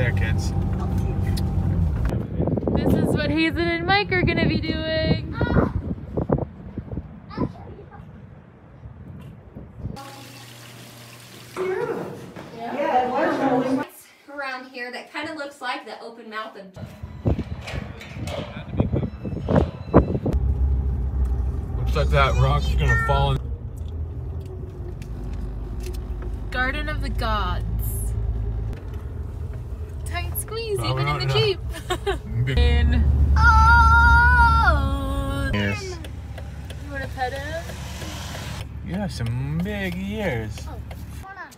there, kids. This is what Hazen and Mike are gonna be doing. around here that kind of looks like the open mouth of oh, Looks like that rock's gonna fall. in- Garden of the Gods. Tight squeeze, Oh, even no, in the no. Jeep. Big- in. Oh! Yes. You wanna pet him? You have some big ears. Oh. Hold on.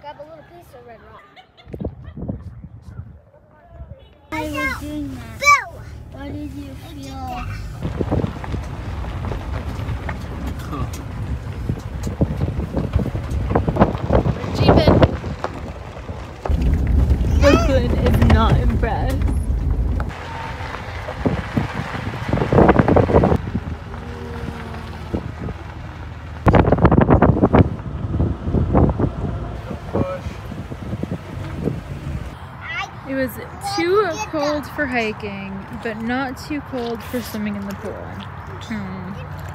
Grab a little piece of red rock. I was doing that. Bill! What did you feel? Is not impressed. It was too cold for hiking, but not too cold for swimming in the pool. Hmm.